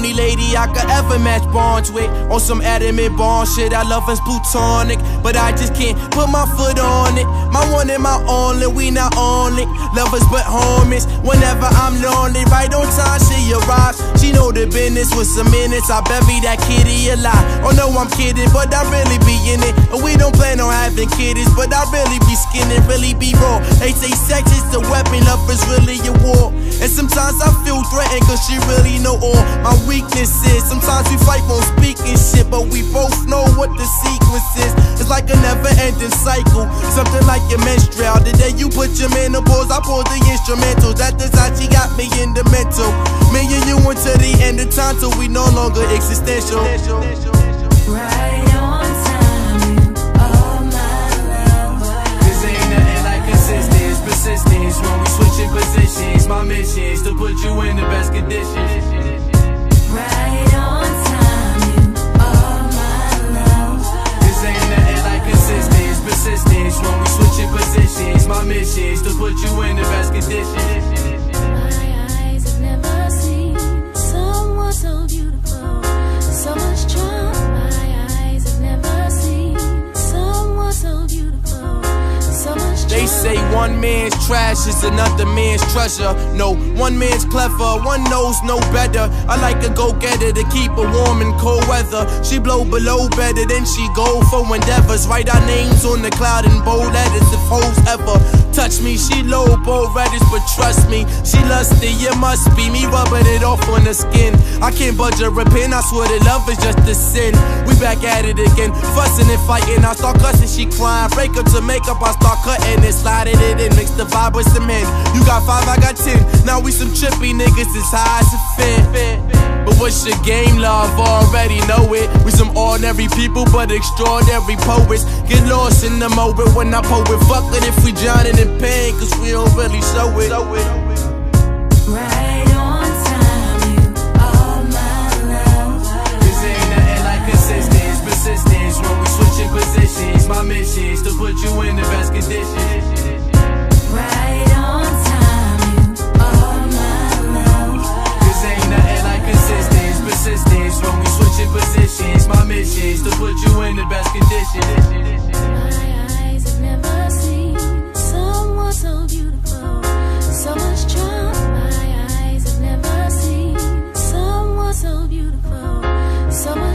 only lady I could ever match bonds with. On some adamant bond shit, I love us plutonic. But I just can't put my foot on it. My one and my only, we not only lovers but homies. Whenever I'm lonely, right on time she arrives. She know the business with some minutes. I bury that kitty alive. Oh no, I'm kidding, but I really be in it. And we don't plan on having kiddies, but I really be skinning, really be raw. They say sex is the weapon, love is really a war. And sometimes I feel threatened, cause she really know all my weaknesses. Sometimes we fight won't speaking shit, but we both know what the sequence is. It's like a never ending cycle, something like your menstrual. The day you put your menopause, I pull the instrumentals. That time she got me in the mental. Me and you until the end of time, till we no longer existential. Right on you in the best conditions. Right on time, you are my love. This ain't nothing like consistence, persistence. When we switching positions, my mission is to put you in the best conditions. Say one man's trash is another man's treasure. No, one man's clever, one knows no better. I like a go getter to keep her warm in cold weather. She blow below better than she go for endeavors. Write our names on the cloud in bold letters if hoes ever touch me. She low bold reddish, but trust me, she lusty. It must be me rubbing it off on the skin. I can't budge or repent. I swear that love is just a sin. We back at it again, fussing and fighting. I start cussing, she crying. Break up to make up, I start cutting and sliding it in. Mix the vibe with cement. You got five, I got ten. Now we some trippy niggas as high a fin. But what's your game, love? Already know it. We some ordinary people, but extraordinary poets. Get lost in the moment when I poet. Fuck it if we drowning in pain, cause we don't really show it. conditions to put you in the best condition. Right on time, you are my love. Cause ain't nothing like persistence, persistence. When we switching positions, my mission's to put you in the best condition. So much